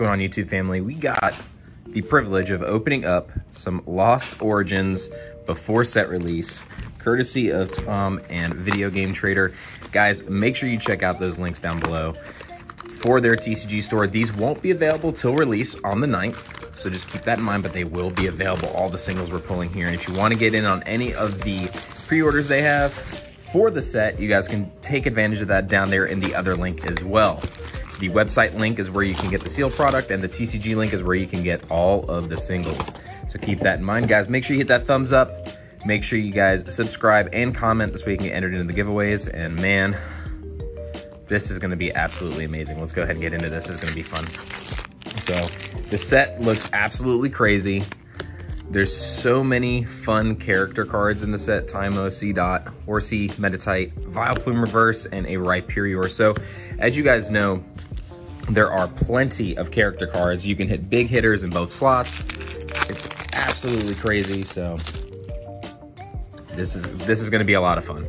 going on YouTube family? We got the privilege of opening up some Lost Origins before set release, courtesy of Tom and Video Game Trader. Guys, make sure you check out those links down below for their TCG store. These won't be available till release on the 9th, so just keep that in mind, but they will be available, all the singles we're pulling here. And if you want to get in on any of the pre-orders they have for the set, you guys can take advantage of that down there in the other link as well. The website link is where you can get the seal product and the TCG link is where you can get all of the singles. So keep that in mind, guys. Make sure you hit that thumbs up. Make sure you guys subscribe and comment this way you can get entered into the giveaways. And man, this is gonna be absolutely amazing. Let's go ahead and get into this. Is gonna be fun. So the set looks absolutely crazy. There's so many fun character cards in the set. Tymo, Seedot, Horsea, Meditite, Vileplume Reverse, and a Rhyperior. So as you guys know, there are plenty of character cards. You can hit big hitters in both slots. It's absolutely crazy, so this is this is gonna be a lot of fun.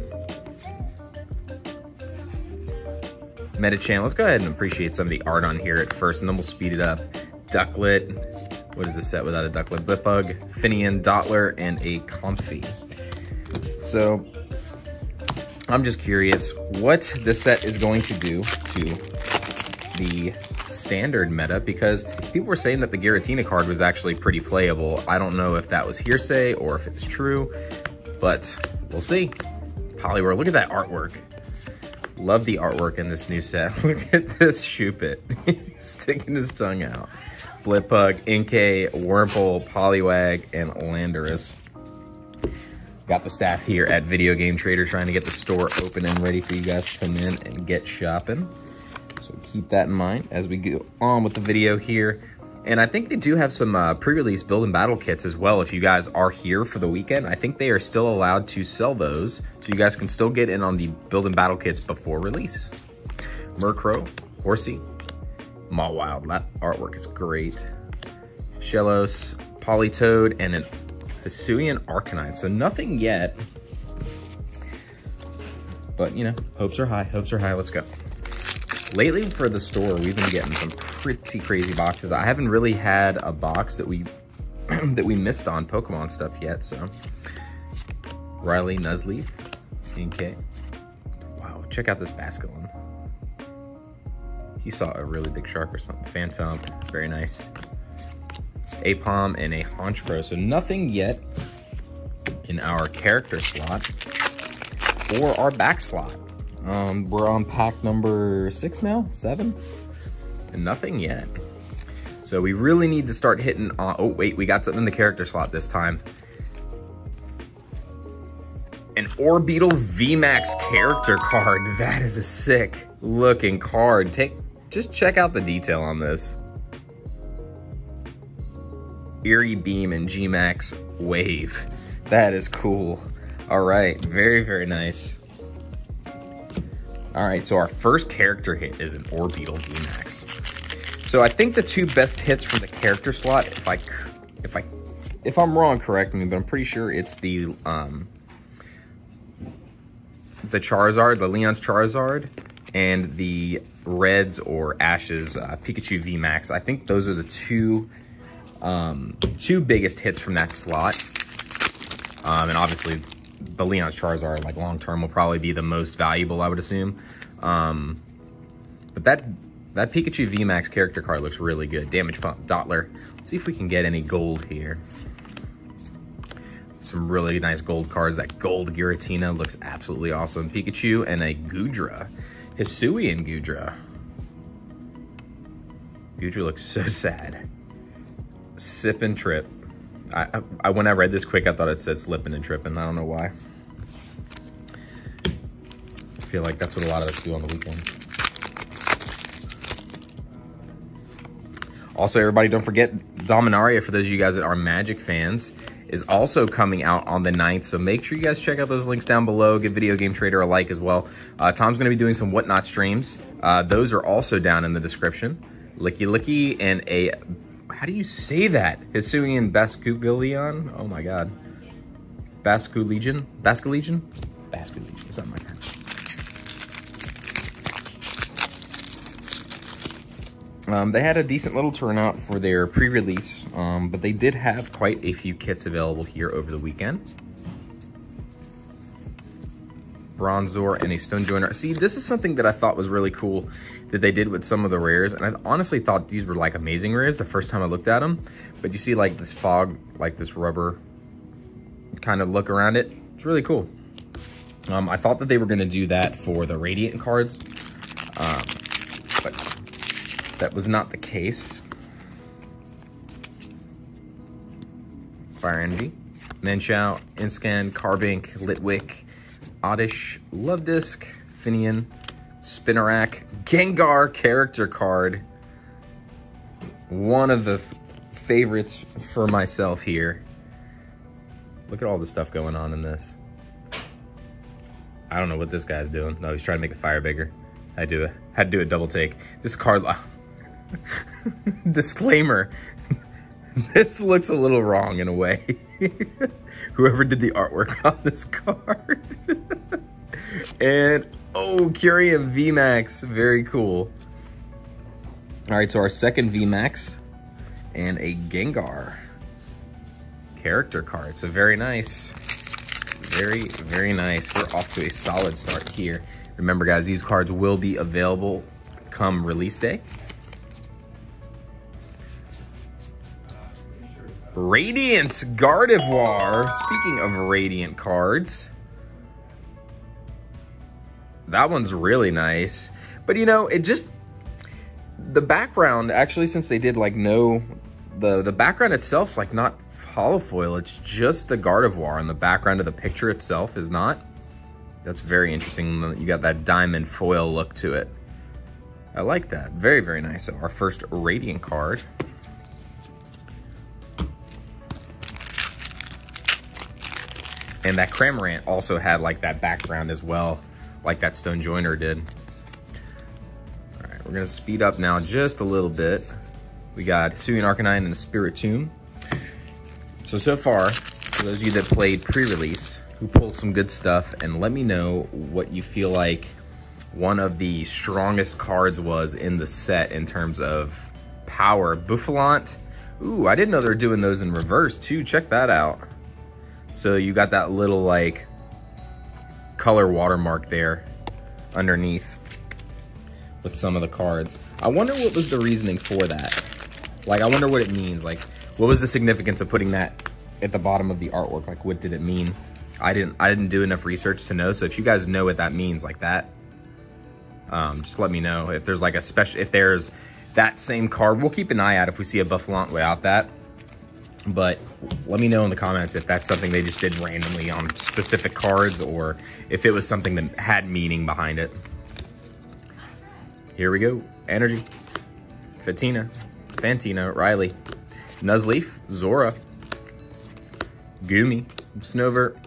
Medicham, let's go ahead and appreciate some of the art on here at first, and then we'll speed it up. Ducklett, what is the set without a Ducklett? Blipbug, Finneon, Dottler, and a Comfey. So, I'm just curious what this set is going to do to the standard meta because people were saying that the Giratina card was actually pretty playable. I don't know if that was hearsay or if it's true, but we'll see. Poliwhirl, look at that artwork. Love the artwork in this new set. Look at this Shuppet. sticking his tongue out. Blipbug, Inkay, Wurmple, Poliwag, and Landorus. Got the staff here at Video Game Trader trying to get the store open and ready for you guys to come in and get shopping. Keep that in mind as we go on with the video here. And I think they do have some uh, pre-release build and battle kits as well. If you guys are here for the weekend, I think they are still allowed to sell those. So you guys can still get in on the build and battle kits before release. Murkrow, Horsea, Mawile. That artwork is great. Shellos, Politoed, and an Hisuian Arcanine. So nothing yet. But, you know, hopes are high. Hopes are high. Let's go. Lately for the store, we've been getting some pretty crazy boxes. I haven't really had a box that we that we missed on Pokemon stuff yet, so. Riley Nuzleaf, Inkay. Wow, check out this Basculin. He saw a really big shark or something. Phantump, very nice. Aipom and a Honchkrow. So nothing yet in our character slot or our back slot. Um, we're on pack number six now, seven, and nothing yet. So we really need to start hitting on, oh wait, we got something in the character slot this time. An Orbeetle VMAX character card. That is a sick looking card. Take, just check out the detail on this. Eerie Beam and Gmax Wave. That is cool. All right, very, very nice. All right, so our first character hit is an Orbeetle VMAX. So I think the two best hits from the character slot, if I, if I, if I'm wrong, correct me, but I'm pretty sure it's the, um, the Charizard, the Leon's Charizard, and the Reds or Ashes uh, Pikachu VMAX. I think those are the two, um, two biggest hits from that slot. Um, and obviously the Leon's Charizard, like long term, will probably be the most valuable, I would assume. Um, but that that Pikachu VMAX character card looks really good. Damage Pump, Dottler. Let's see if we can get any gold here. Some really nice gold cards. That gold Giratina looks absolutely awesome. Pikachu and a Goodra. Hisuian Gudra. Goodra looks so sad. Sip and Trip. I, I, when I read this quick, I thought it said slipping and tripping. I don't know why. I feel like that's what a lot of us do on the weekends. Also, everybody, don't forget Dominaria, for those of you guys that are Magic fans, is also coming out on the 9th. So make sure you guys check out those links down below. Give Video Game Trader a like as well. Uh, Tom's going to be doing some Whatnot streams. Uh, those are also down in the description. Lickilicky and a how do you say that? Hisuian Basculegion? Oh my god. Basculegion? Basculegion? Basculegion, something like that. Um, they had a decent little turnout for their pre-release, um, but they did have quite a few kits available here over the weekend. Bronzor and a Stonjourner. See, this is something that I thought was really cool that they did with some of the rares. And I honestly thought these were like amazing rares the first time I looked at them. But you see like this fog, like this rubber kind of look around it. It's really cool. Um, I thought that they were going to do that for the Radiant cards. Um, but that was not the case. Fire Envy, Manchow, Inscan, Carbink, Litwick, Oddish, Love Disc, Finneon, Spinarak, Gengar character card. One of the favorites for myself here. Look at all the stuff going on in this. I don't know what this guy's doing. No, he's trying to make the fire bigger. I do it. Had to do a double take. This card. Disclaimer. this looks a little wrong in a way. Whoever did the artwork on this card. and oh, Kyurem VMAX. Very cool. All right, so our second VMAX and a Gengar character card. So very nice. Very, very nice. We're off to a solid start here. Remember, guys, these cards will be available come release day. Radiant Gardevoir. Speaking of Radiant cards, that one's really nice. But you know, it just the background actually, since they did like no the the background itself's like not holofoil. It's just the Gardevoir, and the background of the picture itself is not. That's very interesting. You got that diamond foil look to it. I like that. Very, very nice. So our first Radiant card. And that Cramorant also had like that background as well, like that Stonjourner did. All right, we're gonna speed up now just a little bit. We got Hisuian Arcanine and the Spiritomb. So, so far, for those of you that played pre-release, who pulled some good stuff, and let me know what you feel like one of the strongest cards was in the set in terms of power. Bouffalant, Ooh, I didn't know they were doing those in reverse too. Check that out. So you got that little like color watermark there underneath with some of the cards. I wonder what was the reasoning for that. Like, I wonder what it means. Like, what was the significance of putting that at the bottom of the artwork? Like, what did it mean? I didn't, I didn't do enough research to know. So if you guys know what that means, like that, um, just let me know. If there's like a special, if there's that same card, we'll keep an eye out if we see a Bouffalant without that. But let me know in the comments if that's something they just did randomly on specific cards or if it was something that had meaning behind it. Here we go. Energy. Fatina. Fantina. Riley. Nuzleaf. Zora. Goomy. Snover.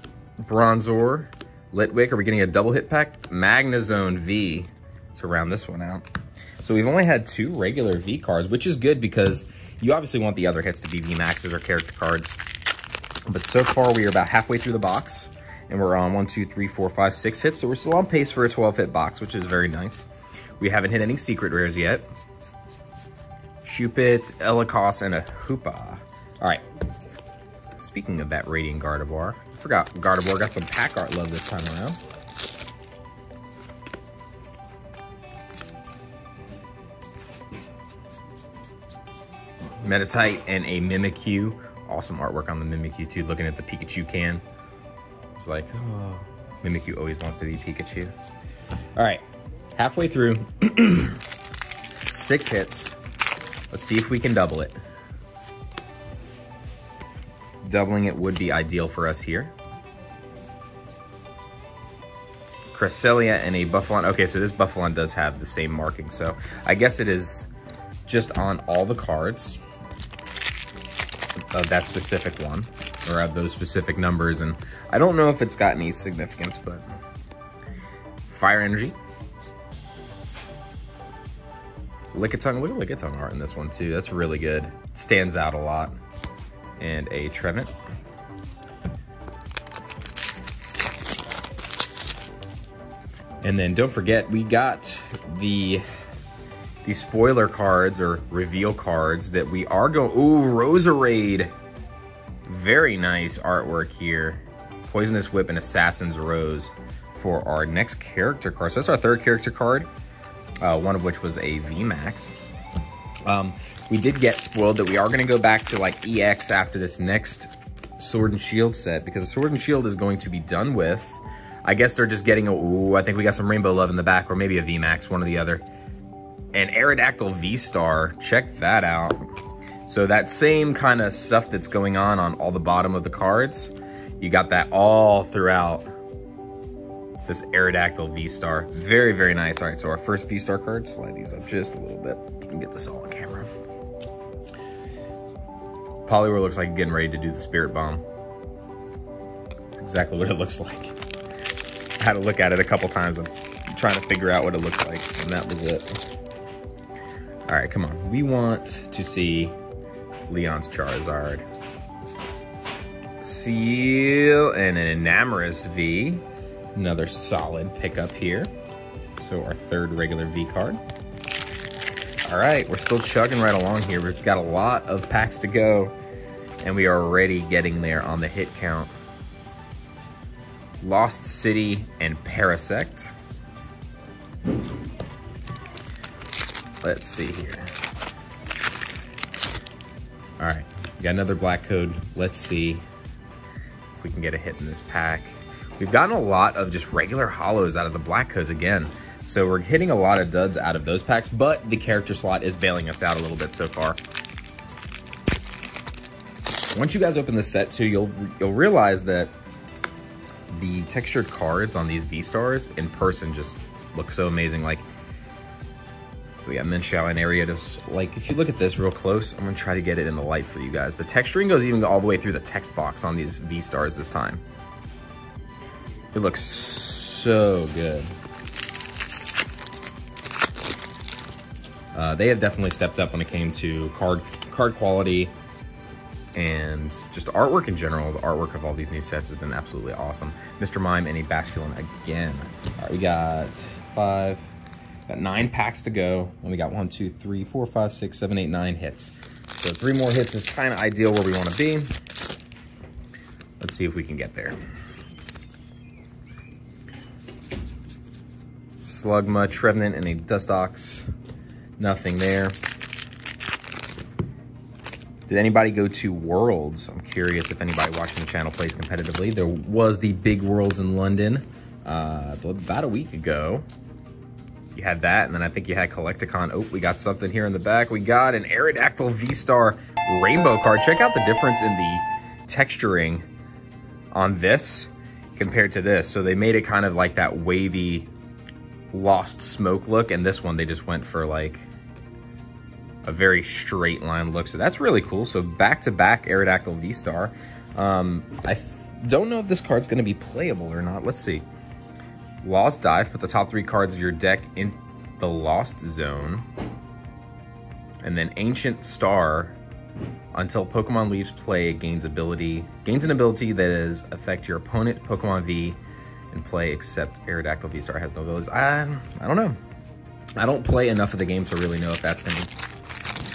Bronzor. Litwick. Are we getting a double hit pack? Magnezone V to round this one out. So we've only had two regular V cards, which is good because you obviously want the other hits to be VMAXs or character cards. But so far, we are about halfway through the box. And we're on one, two, three, four, five, six hits. So we're still on pace for a 12-hit box, which is very nice. We haven't hit any secret rares yet. Shuppet, Elikos, and a Hoopa. All right. Speaking of that Radiant Gardevoir, I forgot Gardevoir got some pack art love this time around. Meditite and a Mimikyu. Awesome artwork on the Mimikyu too, looking at the Pikachu can. It's like, oh, Mimikyu always wants to be Pikachu. All right, halfway through, six hits. Let's see if we can double it. Doubling it would be ideal for us here. Cresselia and a Buffalon. Okay, so this Buffalon does have the same marking, so I guess it is just on all the cards of that specific one or of those specific numbers. And I don't know if it's got any significance, but fire energy. Lickitung, look at Lickitung art in this one too. That's really good. Stands out a lot. And a Trevenant. And then don't forget, we got the these spoiler cards or reveal cards that we are going, ooh, Roserade. Very nice artwork here. Poisonous Whip and Assassin's Rose for our next character card. So that's our third character card, uh, one of which was a VMAX. Um, we did get spoiled that we are going to go back to like EX after this next Sword and Shield set because the Sword and Shield is going to be done with. I guess they're just getting a, ooh, I think we got some Rainbow Love in the back or maybe a VMAX, one or the other. And Aerodactyl V-Star, check that out. So that same kind of stuff that's going on on all the bottom of the cards, you got that all throughout this Aerodactyl V-Star. Very, very nice. All right, so our first V-Star card, slide these up just a little bit. and get this all on camera. Poliwhirl looks like getting ready to do the Spirit Bomb. That's exactly what it looks like. I had to look at it a couple times. I'm trying to figure out what it looked like, and that was it. All right, come on. We want to see Leon's Charizard. Seal and an Enamorus V. Another solid pickup here. So our third regular V card. All right, we're still chugging right along here. We've got a lot of packs to go, and we are already getting there on the hit count. Lost City and Parasect. Let's see here. All right, got another black code. Let's see if we can get a hit in this pack. We've gotten a lot of just regular hollows out of the black codes again. So we're hitting a lot of duds out of those packs, but the character slot is bailing us out a little bit so far. Once you guys open the set too, you'll you'll realize that the textured cards on these V-Stars in person just look so amazing. Like, we got Mienshao and Ariados. Like, if you look at this real close, I'm gonna try to get it in the light for you guys. The texturing goes even all the way through the text box on these V-Stars this time. It looks so good. Uh, they have definitely stepped up when it came to card card quality and just artwork in general. The artwork of all these new sets has been absolutely awesome. Mr. Mime and a Basculin again. All right, we got five, got nine packs to go. And we got one, two, three, four, five, six, seven, eight, nine hits. So three more hits is kind of ideal where we want to be. Let's see if we can get there. Slugma, Trevenant, and a Dustox. Nothing there. Did anybody go to Worlds? I'm curious if anybody watching the channel plays competitively. There was the big Worlds in London uh, about a week ago. You had that, and then I think you had Collecticon. Oh, we got something here in the back. We got an Aerodactyl V-Star Rainbow card. Check out the difference in the texturing on this compared to this. So they made it kind of like that wavy lost smoke look, and this one they just went for like a very straight line look. So that's really cool. So back-to-back -back Aerodactyl V-Star. Um, I don't know if this card's going to be playable or not. Let's see. Lost Dive, put the top three cards of your deck in the Lost Zone. And then Ancient Star, until Pokemon leaves play, gains ability, gains an ability that is affect your opponent, Pokemon V, and play except Aerodactyl V-Star has no abilities. I, I don't know. I don't play enough of the game to really know if that's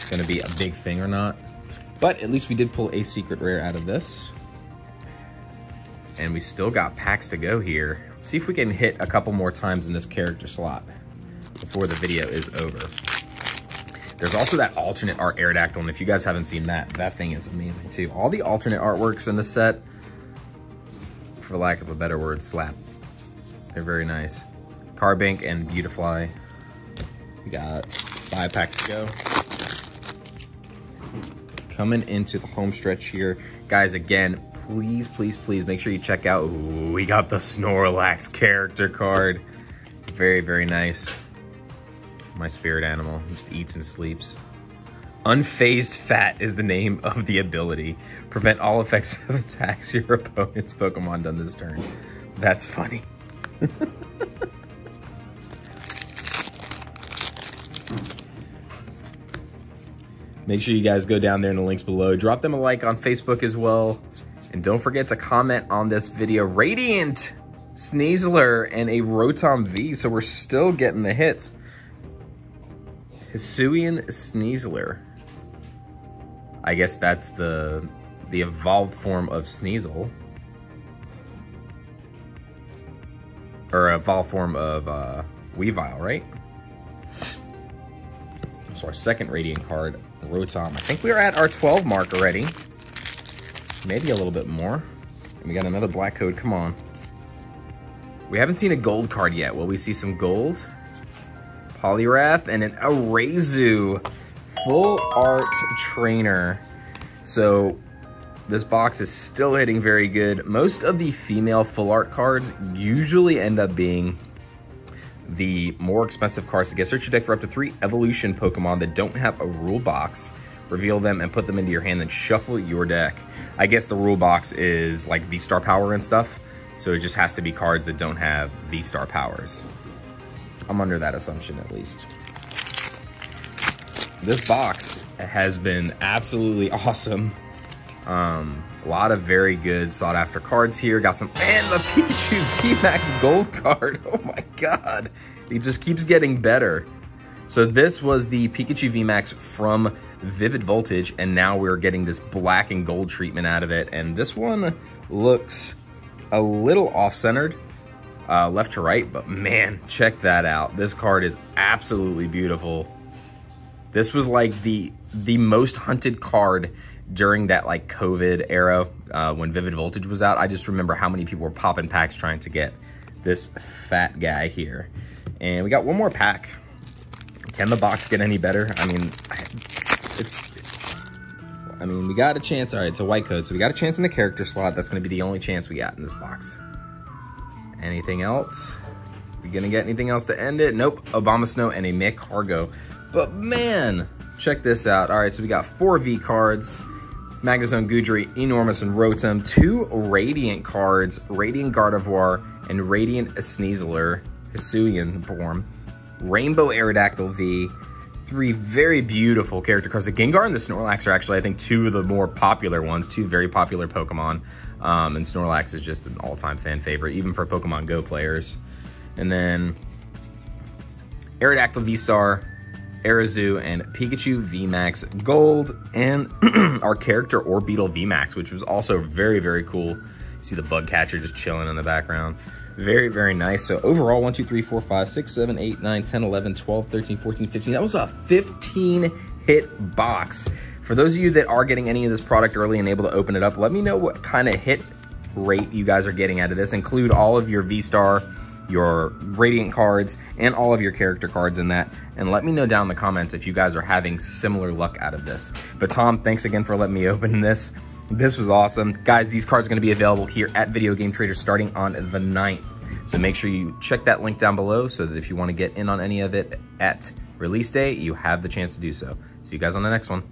going to be a big thing or not. But at least we did pull a secret rare out of this. And we still got packs to go here. See if we can hit a couple more times in this character slot before the video is over. There's also that alternate art Aerodactyl, and if you guys haven't seen that, that thing is amazing too. All the alternate artworks in the set, for lack of a better word, slap. They're very nice. Carbink and Beautifly. We got five packs to go. Coming into the home stretch here. Guys, again, please, please, please make sure you check out. Ooh, we got the Snorlax character card. Very, very nice. My spirit animal just eats and sleeps. Unfazed Fat is the name of the ability. Prevent all effects of attacks your opponent's Pokemon done this turn. That's funny. Make sure you guys go down there in the links below. Drop them a like on Facebook as well. And don't forget to comment on this video. Radiant, Sneasler, and a Rotom V. So we're still getting the hits. Hisuian Sneasler. I guess that's the the evolved form of Sneasel. Or evolved form of uh, Weavile, right? So our second Radiant card, Rotom. I think we are at our 12 mark already. Maybe a little bit more. And we got another black code, come on. We haven't seen a gold card yet. Will we see some gold? Poliwrath and an Arezu full art trainer. So this box is still hitting very good. Most of the female full art cards usually end up being the more expensive cards to get. Search your deck for up to three evolution Pokemon that don't have a rule box. Reveal them and put them into your hand, then shuffle your deck. I guess the rule box is like V-Star power and stuff. So it just has to be cards that don't have V-Star powers. I'm under that assumption at least. This box has been absolutely awesome. Um, a lot of very good sought after cards here. Got some, and the Pikachu VMAX gold card. Oh my God. It just keeps getting better. So this was the Pikachu VMAX from Vivid Voltage, and now we're getting this black and gold treatment out of it. And this one looks a little off-centered, uh, left to right, but man, check that out. This card is absolutely beautiful. This was like the the most hunted card during that like COVID era uh, when Vivid Voltage was out. I just remember how many people were popping packs trying to get this fat guy here. And we got one more pack. Can the box get any better? I mean, it's, I mean, we got a chance. All right, it's a white code, so we got a chance in the character slot. That's going to be the only chance we got in this box. Anything else? We gonna get anything else to end it? Nope. Abomasnow and a Magcargo. But man, check this out. All right, so we got four V cards. Magnezone, Goodra, Enormous, and Rotom. Two Radiant cards, Radiant Gardevoir and Radiant Sneasler, Hisuian form. Rainbow Aerodactyl V, three very beautiful character cards. The Gengar and the Snorlax are actually, I think, two of the more popular ones, two very popular Pokemon. Um, and Snorlax is just an all-time fan favorite, even for Pokemon Go players. And then Aerodactyl V-Star, Arezu, and Pikachu VMAX Gold, and our character Orbeetle VMAX, which was also very, very cool. You see the bug catcher just chilling in the background. Very, very nice. So overall, 1, 2, 3, 4, 5, 6, 7, 8, 9, 10, 11, 12, 13, 14, 15. That was a 15 hit box. For those of you that are getting any of this product early and able to open it up, let me know what kind of hit rate you guys are getting out of this. Include all of your V-Star, your Radiant cards, and all of your character cards in that. And let me know down in the comments if you guys are having similar luck out of this. But Tom, thanks again for letting me open this. This was awesome. Guys, these cards are gonna be available here at Video Game Trader starting on the 9th. So make sure you check that link down below so that if you wanna get in on any of it at release day, you have the chance to do so. See you guys on the next one.